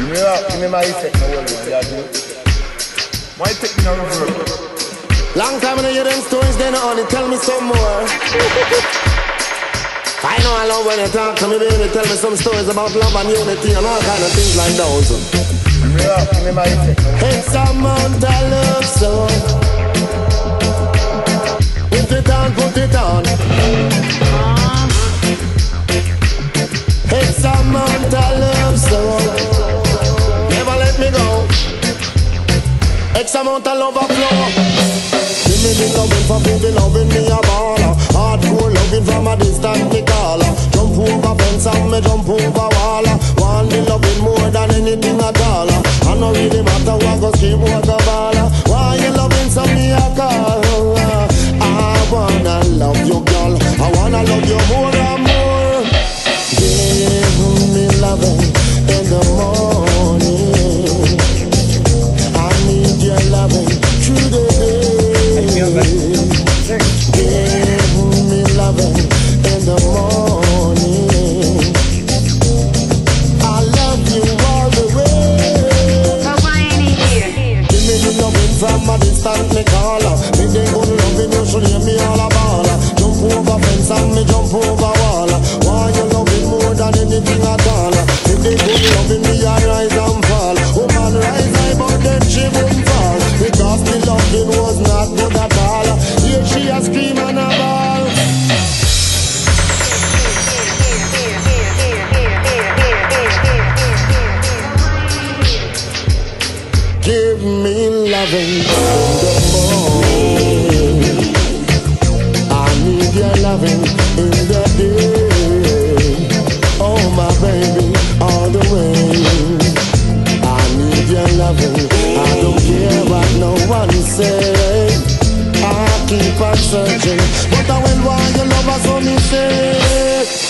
me my take no worry, yeah, dude. Why take me no reverb? Long time I hear them stories, then only tell me some more. I know I love when you talk to me, baby. Tell me some stories about love and unity and all kind of things like those. Yeah, give me my. It's a amount of love song. Put it on, put it on. It's a amount of X amount of love flow. Give loving me the. I need your loving in the day. Oh my baby, all the way. I need your loving. I don't care what no one. I keep on searching, but I will want your love as me say.